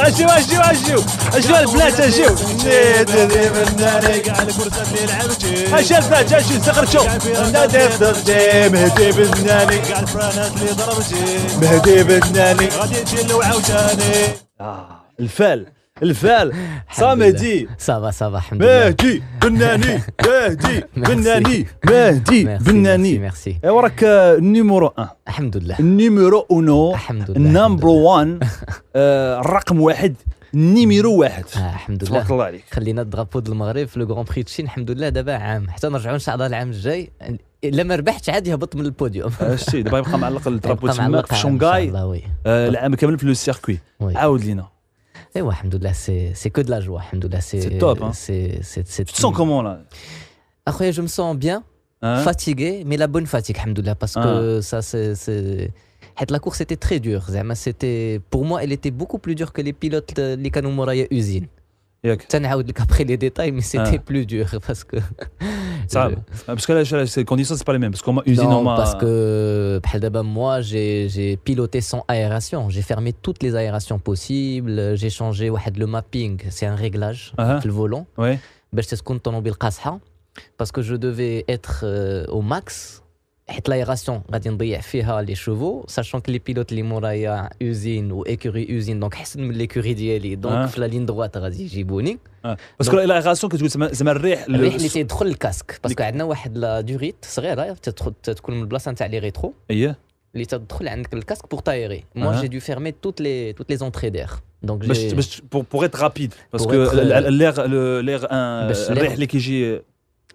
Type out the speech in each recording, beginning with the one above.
أجيو أجيو أجيو. أجيو البنات أجيو. كاع اللي لعبتي أجي البنات أجي سقرتو نادي مهدي بناني. كاع الفرانات اللي ضربتي مهدي بناني. غادي آه الفال الفال. صامدي. صافا صافا الحمد لله. مهدي بناني مهدي. بناني مهدي بناني ميرسي ايوا راك نيميرو 1 الحمد لله. النيميرو أونو. الحمد لله النمبر 1 آه، الرقم واحد. النيميرو واحد. آه الحمد تبارك لله الله عليك. خلينا الدرابو ديال المغرب في لو غران بري تشين. الحمد لله دابا عام. حتى نرجعوا إن شاء الله العام الجاي. إلا ما ربحتش عاد يهبط من البوديوم. آه، شتي دابا يبقى معلق تماك معلق في شونغاي آه، العام كامل في لو سيركوي. وي. عاود لينا. Et ouais, c'est que de la joie. C'est top. Hein. Tu te sens comment là? Après, je me sens bien, hein fatigué, mais la bonne fatigue, parce que hein. ça, c'est. La course était très dure. C'était, pour moi, elle était beaucoup plus dure que les pilotes, euh, les canons Moraya usine. Ça n'a pas les détails, mais c'était plus dur parce que. صعب parce que là là, les conditions c'est pas les mêmes parce qu'on m'a usine non, on m'a parce que بحال دابا moi j'ai j'ai piloté sans aération j'ai fermé toutes les aérations possibles j'ai changé واحد le mapping c'est un réglage Ah, في le volant ouais باش تكون الطوموبيل قاصحه parce que je devais être euh, au max حيت l'aération غادي نضيع فيها لي شوفو ساشون كو لي بيلوت اللي مورايا اوزين وايكوري اوزين دونك احسن من ليكوري ديالي دونك آه. في لا لين دروات غادي يجيبوني باسكو l'aération كتقول زعما زعما الريح ال- الريح اللي تيدخل الكاسك باسكو عندنا واحد لا دوريت صغيره تدخل تكون من البلاصه نتاع لي ريترو اييه اللي تدخل عندك الكاسك بور تايري موا آه. جي دو فيرمي توت لي توت لي زونتري دير دونك باش j'ai- باش pour pour être rapide parce Pour que être, ال- euh, ال- l'air le- l'air un باش الريح l'air- اللي كيجي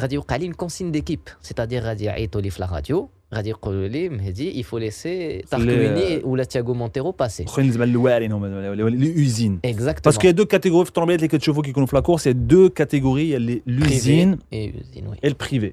غادي يوقع لي كونسين ديكيب سيتادير غادي يعيطوا لي في لا راديو غادي يقولوا لي مهدي يفو ليسي تاركويني ولا تياغو مونتيرو باسي اخرين زعما الوارين هما لي اوزين اكزاكتومون باسكو يا دو كاتيجوري في الطوموبيلات اللي كتشوفوا كيكونوا في لا كورس يا دو كاتيجوري اللي لوزين اي usine, oui. اي البريفي مم.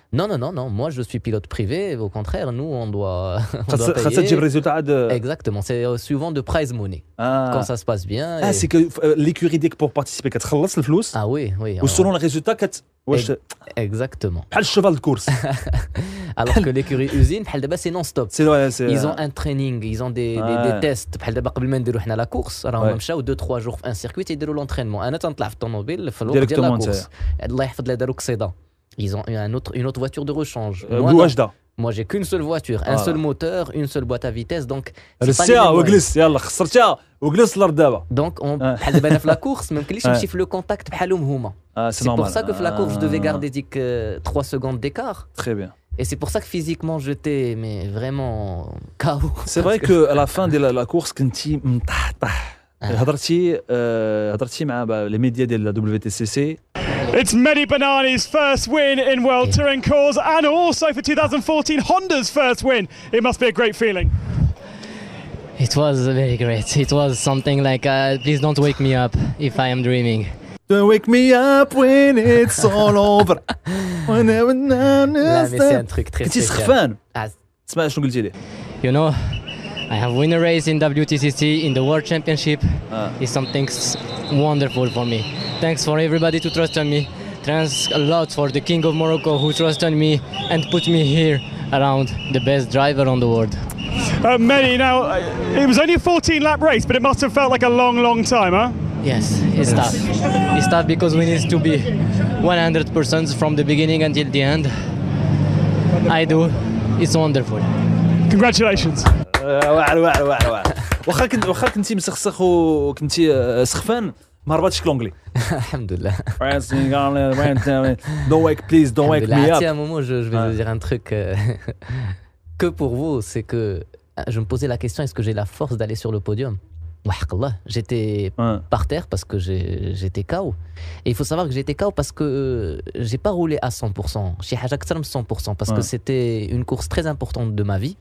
Non, non, non, non. Moi, je suis pilote privé. Au contraire, nous, on doit, on doit خاص تجيب payer. ريزولتا عاد Exactement. C'est euh, souvent de prize money. اه Quand ça se passe bien. اه et- سي كو ليكوري ديك بور بارتيسيبي كتخلص الفلوس Ah oui, oui. on- وسولون الريزولتا كت واش Exactement. بحال الشوفال الكورس Alors que l'écurie usine, بحال دابا, c'est non-stop. سي سي Ils ont un training, ils ont des, des, Ouais. des tests. بحال دابا قبل ما نديرو حنا لا كورس راه Ouais. هما مشاو 2 3 جور في ان سيركويت يديروا لونترينمون انا تنطلع في الطوموبيل في الوقت ديال لا ديريكتومون كورس الله يحفظ لها داروا كسيدا Ils ont un autre, une autre voiture de rechange. Moi, non. بواجده Moi, j'ai qu'une seule voiture, un Ah. seul moteur, une seule boîte à vitesse. Donc, c'est pas les رسيها mêmes moyens. وجلس يلا خسرتها وجلس الارض دابا Donc, on, Ah. بحال دابا انا في لا كورس ما يمكنليش Ouais. نمشي في لو كونتاكت بحالهم هما. اه C'est pour ça que في la course, je devais garder ديك 3 secondes d'écart. Très bien. Et c'est pour ça que physiquement, j'étais mais vraiment KO. C'est vrai que à la fin de la, la course كنتي مطحطح Ah. هضرتي آه، هضرتي مع لي ميديا ديال لا دبليو تي سي سي It's Medi Banani's first win in World Touring Cars and also for 2014 Honda's first win. It must be a great feeling. It was very great. It was something like, uh, please don't wake me up if I am dreaming. Don't wake me up when it's all over. Whenever now, now, now. C'est un fun. Ah. très You know, I have won a race in WTCC in the World Championship. It's something wonderful for me. Thanks for everybody to trust on me. Thanks a lot for the King of Morocco who trust on me and put me here around the best driver on the world. Uh, Mehdi, now uh, it was only a 14 lap race, but it must have felt like a long, long time, huh? Yes, it's tough. It's tough because we need to be 100% from the beginning until the end. I do. It's wonderful. Congratulations. آه، واعر واعر واعر واعر واخا كنت واخا كنتي مسخسخ وكنتي آه، سخفان ما هربتش كلونجلي الحمد لله Don't wake please don't wake me Alhamdulillah. up À un moment, je, je vais Ouais. te dire un truc euh, que pour vous, c'est que euh, je me posais la question est-ce que j'ai la force d'aller sur le podium Wahqallah, J'étais Ouais. par terre parce que j'étais KO. Et il faut savoir que j'étais KO parce que euh, j'ai pas roulé à 100%. Chez Hajak 100% parce Ouais. que c'était une course très importante de ma vie.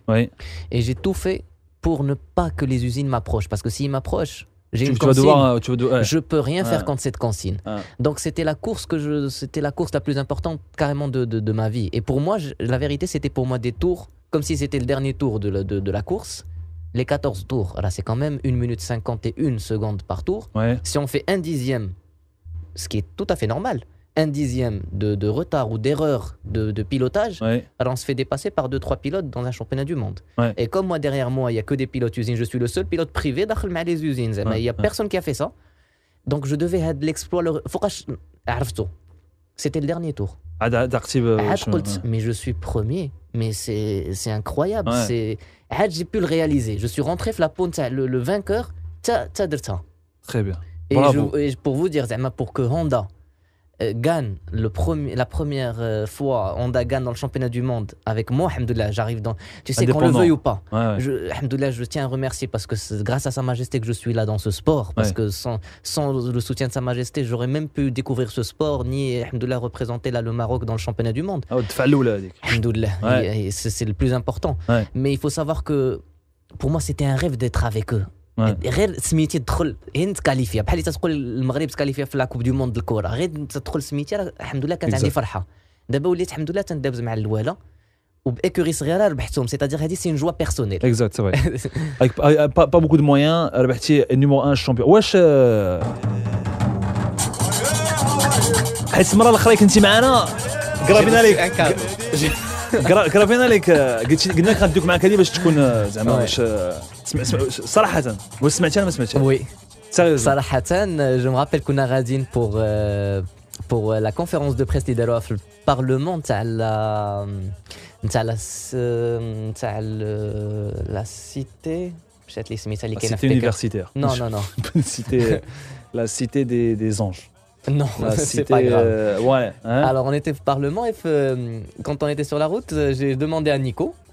Et j'ai tout fait pour ne pas que les usines m'approchent. Parce que s'ils m'approchent, j'ai une consigne. devoir euh, tu vas devoir-. Je peux rien faire contre cette consigne. Donc c'était la course que je, c'était la course la plus importante carrément de, de, de ma vie. Et pour moi, je- la vérité, c'était pour moi des tours comme si c'était le dernier tour de la, de, de la course les 14 tours, c'est quand même 1 minute 51 secondes par tour. Si on fait un dixième, ce qui est tout à fait normal, un dixième de, retard ou d'erreur de, pilotage, alors on se fait dépasser par 2-3 pilotes dans un championnat du monde. Et comme moi, derrière moi, il n'y a que des pilotes usines, je suis le seul pilote privé d'acheter les usines. Il n'y a personne qui a fait ça. Donc je devais l'exploit. C'était le dernier tour. Ah, euh, Mais je suis premier. Mais c'est incroyable. J'ai pu le réaliser. Je suis rentré Flapon, le, le vainqueur. Très bien. Et, et pour vous dire, pour que Honda, euh, gagne le premier, la première euh, fois Honda gagne dans le championnat du monde avec moi, Alhamdoulilah, j'arrive dans. Tu sais, qu'on le veuille ou pas, ouais. Je, je tiens à remercier parce que c'est grâce à Sa Majesté que je suis là dans ce sport. Parce que sans, sans le soutien de Sa Majesté, j'aurais même pu découvrir ce sport, ni Alhamdoulilah représenter là le Maroc dans le championnat du monde. Oh, Alhamdoulilah, c'est le plus important. Mais il faut savoir que pour moi, c'était un rêve d'être avec eux. Ouais. غير سميتي تدخل هي تكاليفيا بحال اللي تقول المغرب تكاليفيا في لاكوب دو موند الكره غير تدخل سميتي الحمد لله كانت عندي. فرحة. دابا وليت الحمد لله تندابز مع الوالا وبأكوري صغيرة ربحتهم سيتادير هذه سي جوا بيرسونيل اكزاكت سي pas, pas beaucoup de moyens ربحتي numéro 1 champion. واش آه، حيت المره الأخرى كنتي معنا؟ قرابينا لك. قرا- قرابينا لك آه، قلت قلنا لك غندوك معاك هذه باش تكون آه، زعما Ouais. باش آه، سمع سمع صراحه واش سمعتي انا ما سمعتش وي سيريوزمون صراحه جو me rappelle كنا غاديين pour euh, pour la conférence de presse اللي داروها في البارلمون تاع لا تاع لا س- تاع ال- لا سيتي مشات لي سميتها اللي كاينه cité في بكين universitaire Non, non, non. cité la cité des, des anges Non, la c'est pas grave. euh, ouais hein Alors, on était au Parlement et euh, quand on était sur la route, euh, j'ai demandé à Nico,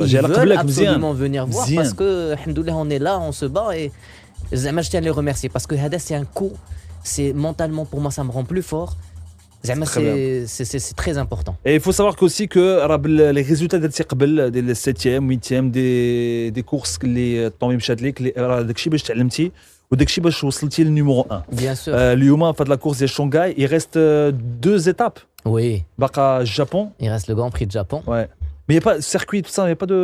ils جي علاقة veulent بالك مزيان. absolument venir voir مزيان. parce que alhamdoulilah on est là on se bat et زعما je tiens à les remercier parce que هذا c'est un coup c'est mentalement pour moi ça me rend plus fort زعما Très c'est c'est- c'est c'est très important Et il faut savoir qu'aussi que راه بال- les résultats درتي قبل ديال 7 8 دي دي كورس اللي طومي مشات لك اللي راه داكشي باش تعلمتي وداكشي باش وصلتي للنيميرو 1 bien sûr آه، اليوم في هاد لا كورس ديال شونغاي il reste deux étapes oui باقا الجابون il reste le Grand Prix de Japon ouais mais il n'y a pas de circuit tout ça il n'y a pas de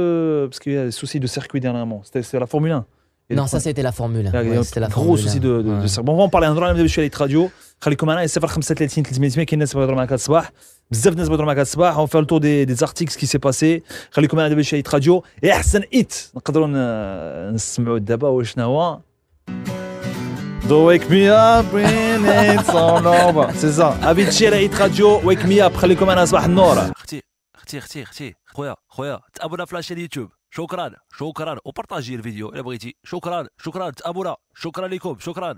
parce qu'il y a des soucis de circuit dernièrement c'était c'est la Formule 1 Il y a non des ça c'était la Formule 1 Il y a Ouais, un c'était la gros Formule souci 1. de, de, de Ouais. ça. Bon, on va en parler نهضروا على نبداو شويه على راديو خليكم معنا 035 300 كاين ناس بغاو يهضروا معاك هذا الصباح بزاف الناس بغاو يهضروا معاك هذا الصباح اون فير لو تور دي دي زارتيكل كي سي باسي خليكم معنا دابا شويه راديو اي احسن ايت نقدروا ن- نسمعوا دابا واش هو Do wake me up when it's all over سي سا افيتشي على ايت راديو ويك مي اب خليكم معنا صباح النور اختي اختي اختي اختي خويا خويا تابونا في لاشين يوتيوب. شكرا شكرا. وبارطاجي الفيديو إلا بغيتي. شكرا شكرا. تابونا شكرا لكم. شكرا.